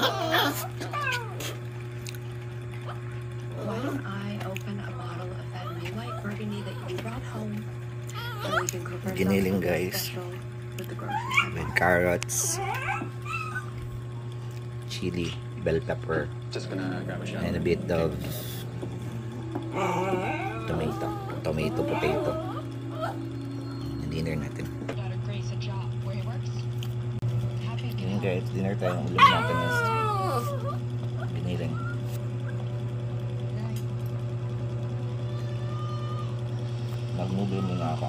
Why don't I open a bottle of that new white burgundy that you brought home? Giniling guys. With, carrots, chili, bell pepper, Just gonna grab a shot. and a bit of tomato, tomato, potato. And dinner natin. natin guys. Dinner tayo ng ulam natin guys. Biniling. Nag-noodle muna ako.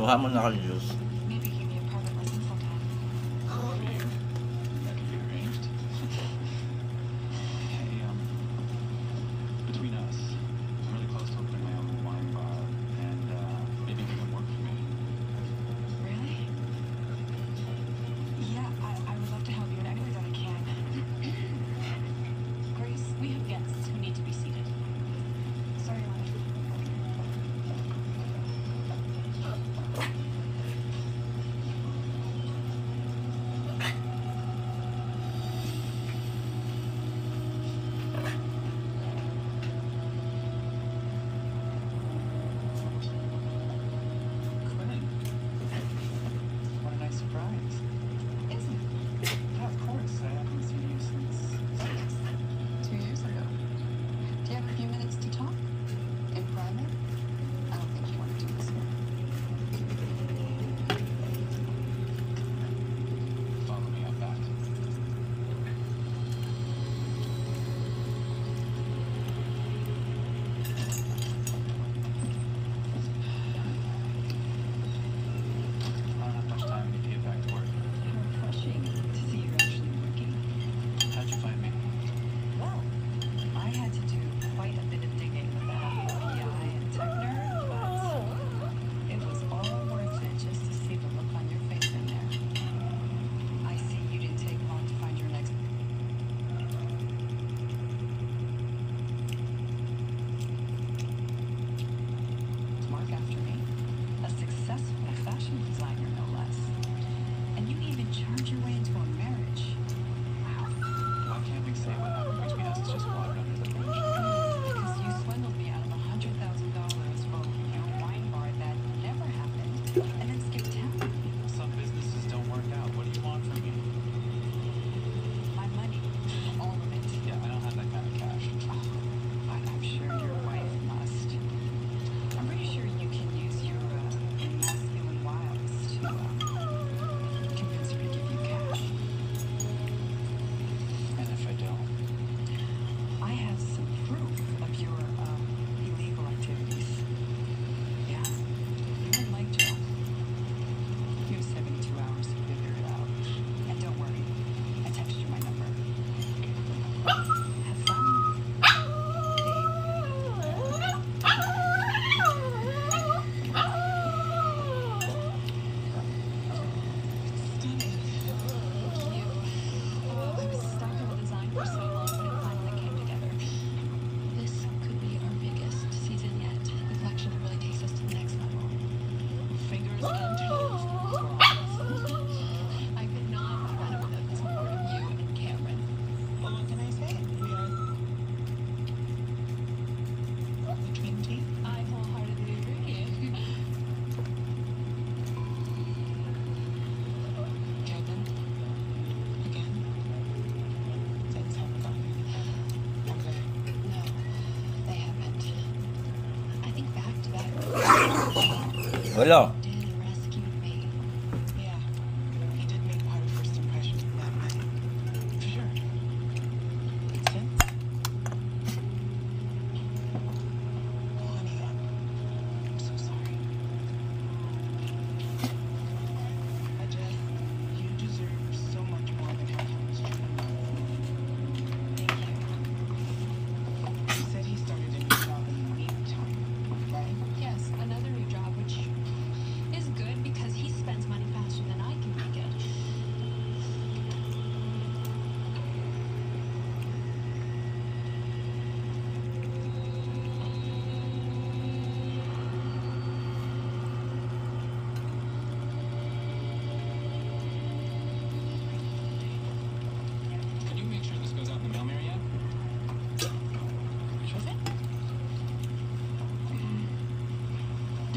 Kuha mo na kang. 好了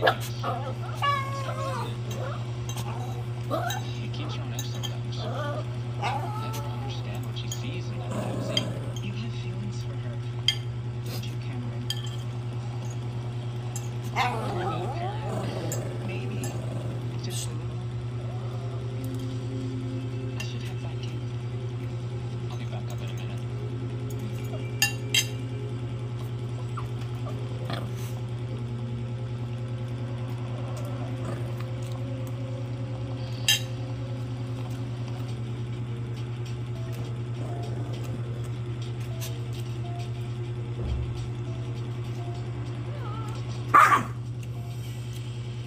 Yeah.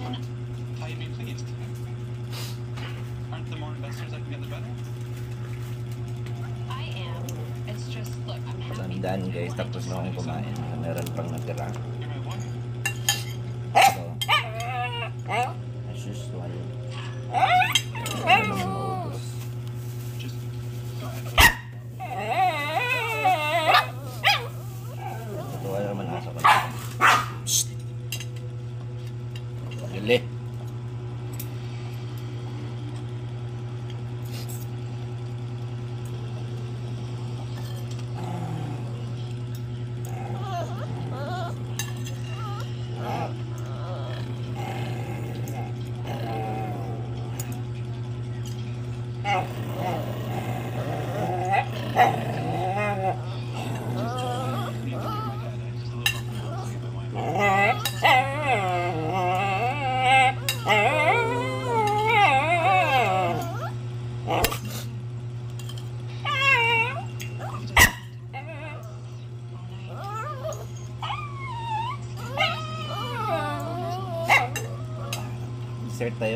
Why you pleased? Aren't the more investors I can get, the better? I am. It's just, look, I'm happy. Tandaan guys, tapos na akong kumain. Meron pang natira.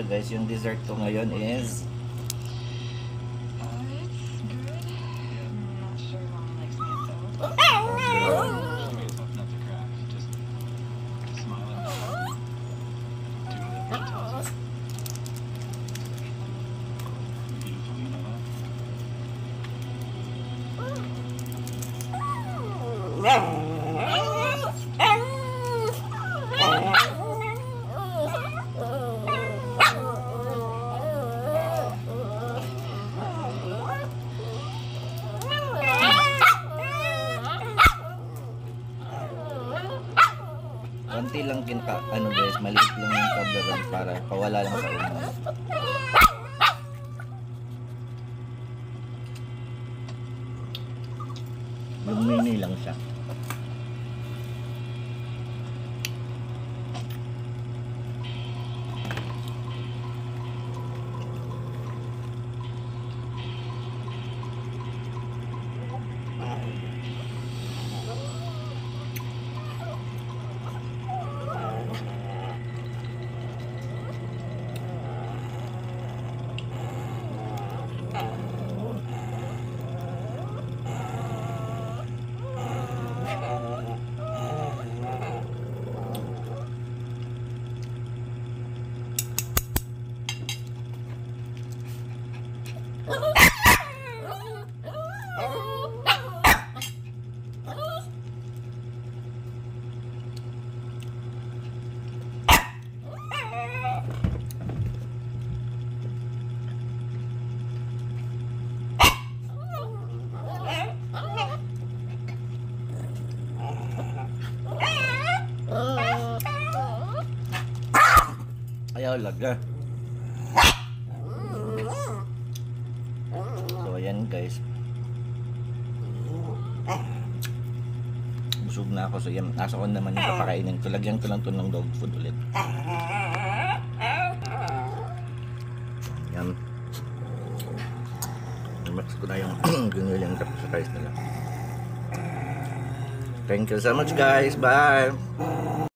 guys, yung dessert ko ngayon is yung kinaka, ano guys, maliit lang yung cover para pawala lang sa umaw. Lumini lang siya. Talaga. So, ayan guys. Busog na ako. So, yan. Nasa ko naman yung papakainin ko. Lagyan ko lang to ng dog food ulit. Yan. Max ko na yung ganyan tapos sa rice nila. Thank you so much guys. Bye!